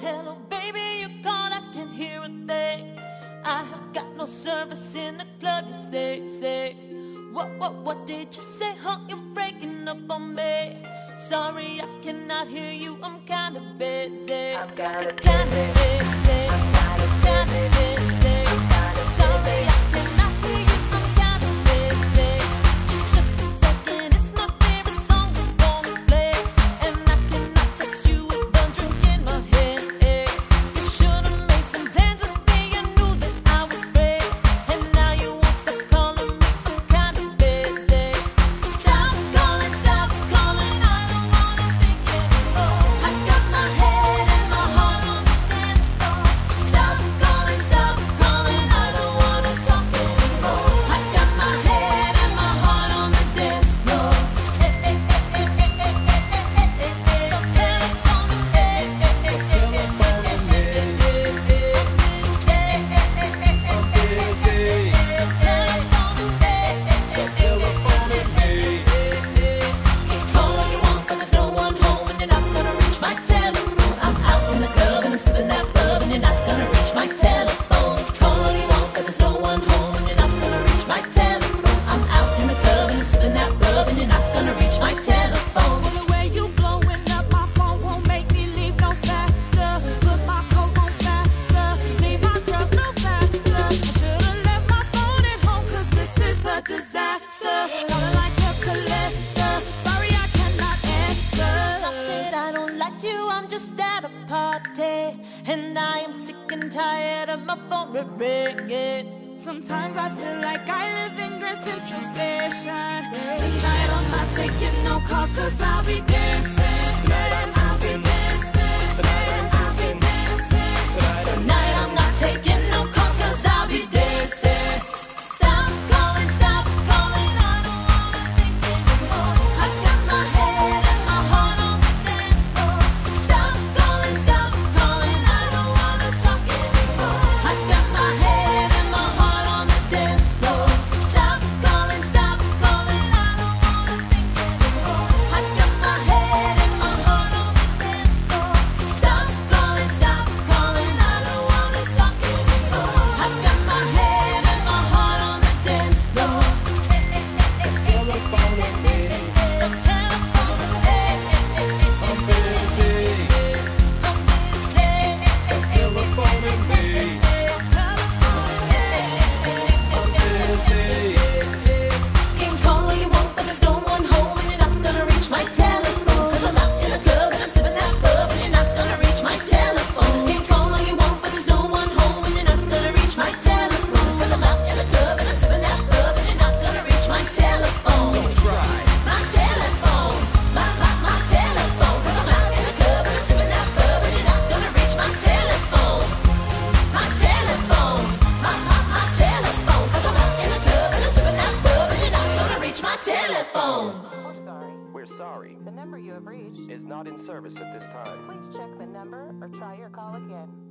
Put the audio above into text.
hello, baby, you called, I can't hear a thing. I have got no service in the club, you say, say. What, what, what did you say, huh? You're breaking up on me. Sorry, I cannot hear you, I'm kinda busy. I'm kinda busy. Kinda busy. And I am sick and tired of my phone ringing. Sometimes I feel like I live in Grand Central Station. Tonight I'm not taking no calls cause I'll be dead. The number you have reached is not in service at this time. Please check the number or try your call again.